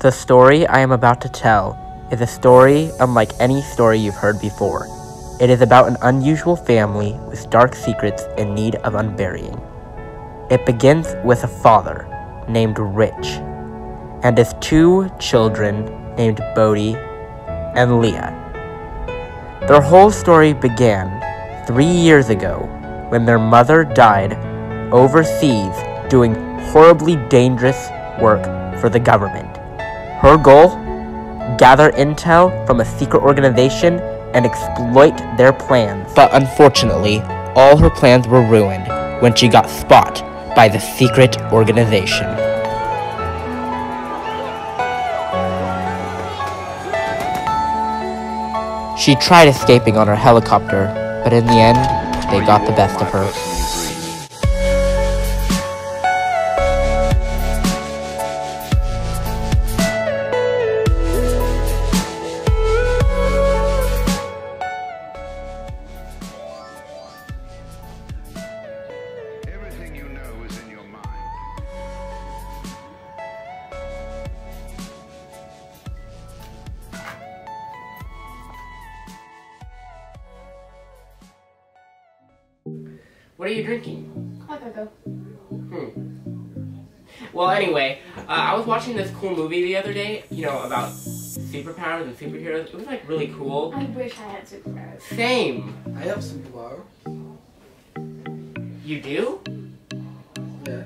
The story I am about to tell is a story unlike any story you've heard before. It is about an unusual family with dark secrets in need of unburying. It begins with a father named Rich and his two children named Bodie and Leah. Their whole story began three years ago when their mother died overseas doing horribly dangerous work for the government. Her goal? Gather intel from a secret organization and exploit their plans. But unfortunately, all her plans were ruined when she got spot by the secret organization. She tried escaping on her helicopter, but in the end, they got the best of her. What are you drinking? I gotta. Hmm. Well, anyway, uh, I was watching this cool movie the other day, you know, about superpowers and superheroes. It was like really cool. I wish I had superpowers. Same. I have superpower. You do? Yeah.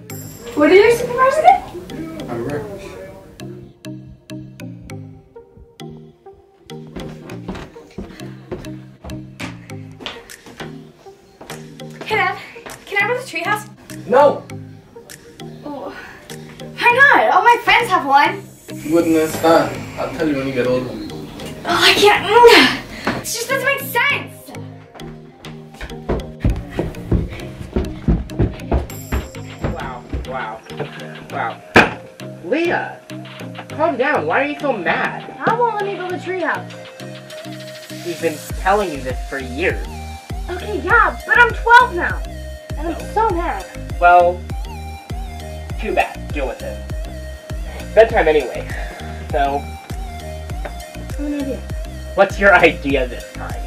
What are your superpowers again? I'm rich. No! Oh. Why not? All my friends have one. Wouldn't understand. I'll tell you when you get older. Oh, I can't. It just doesn't make sense. Wow. Wow. Wow. Leah, calm down. Why are you so mad? Dad won't let me build a treehouse. We've been telling you this for years. Okay, yeah, but I'm 12 now. And I'm so mad. Well, too bad. Deal with it. Bedtime anyway. So, I have an idea. what's your idea this time?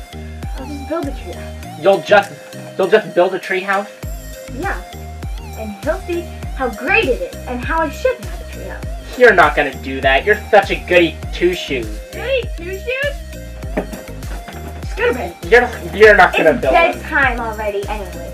I'll just build a treehouse. You'll just, you'll just build a treehouse? Yeah. And he'll see how great it is and how I should have a treehouse. You're not gonna do that. You're such a goody two shoes. Goody two shoes? Just go to bed. You're, you're not gonna It's build one. bedtime already anyway.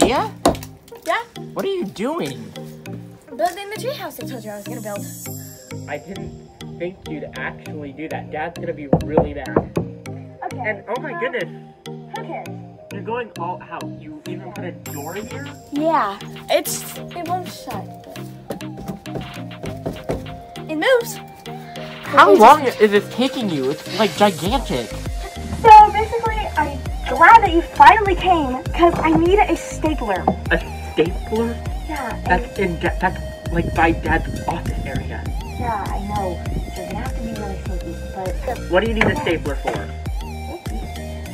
Leah? Yeah? What are you doing? Building the treehouse I told you I was gonna build. I didn't think you'd actually do that. Dad's gonna be really mad. Okay. And oh my well, goodness, Who cares? you're going all out. You even put a door in here? Yeah, it's it won't shut. It moves. How long is this taking you? It's like gigantic. So basically, I'm glad that you finally came because I need a stapler. A stapler? Yeah, That's in that's like by Dad's office area. yeah, I know. So gonna have to be really sneaky, but What do you need a stapler for?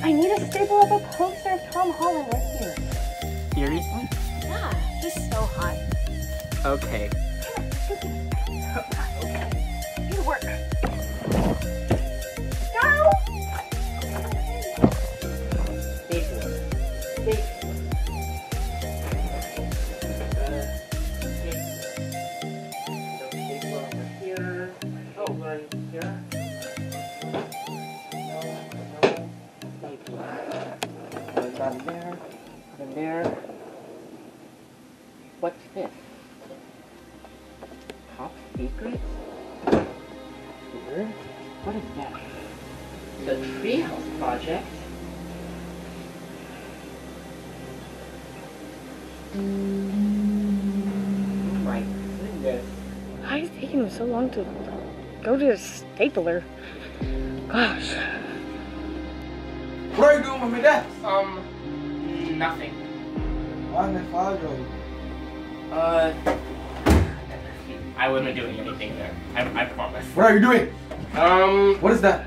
I need a staple of a poster of Tom Holland right here. Seriously? Yeah, he's so hot. Okay. Okay, Top secret? Here? What is that? The Treehouse Project? My goodness. Why is it taking him so long to go to the stapler? Gosh. What are you doing with my desk? Um, nothing. Why is my father? Uh, I wasn't doing anything there. I, I promise. What are you doing? Um, What is that?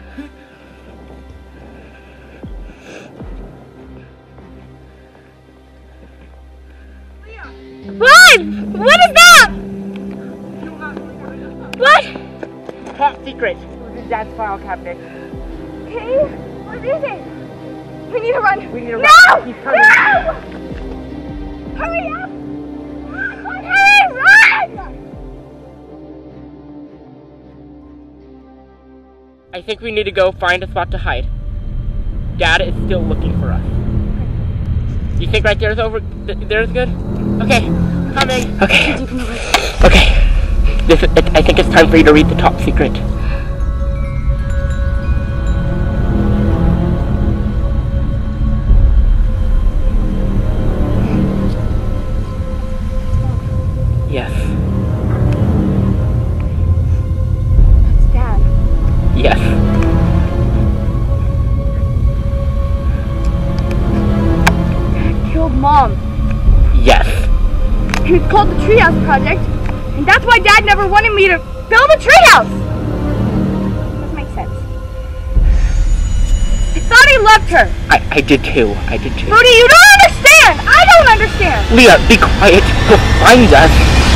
What? What is that? What? top secret. This Dad's file cabinet. Okay. What is it? We need to run. We need to no! run. He's coming. No! Hurry up! I think we need to go find a spot to hide. Dad is still looking for us. You think right there's over th- there's good? Okay, coming. Okay. Okay. This is, I think it's time for you to read the top secret. It's called the Treehouse Project. And that's why Dad never wanted me to build a treehouse. Doesn't make sense. I thought he loved her. I, I did too. I did too. Rudy, you don't understand. I don't understand. Leah, be quiet. He'll find us.